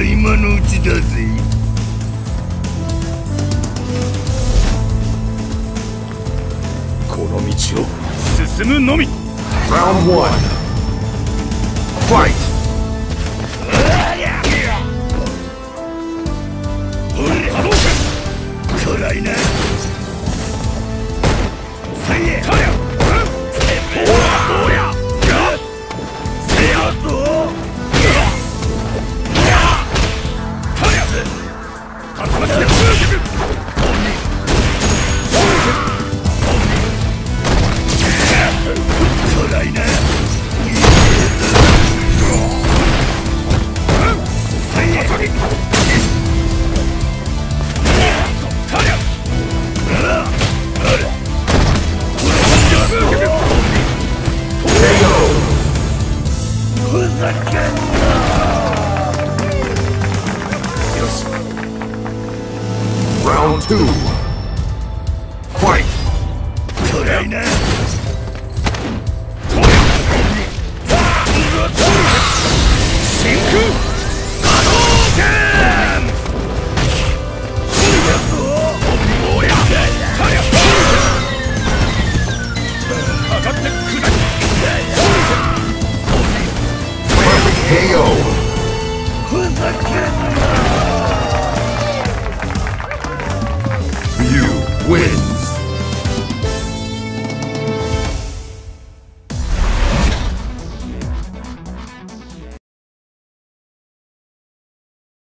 は今のうちだぜ。この道を。進むのみ。Round Fight. Round two. KO!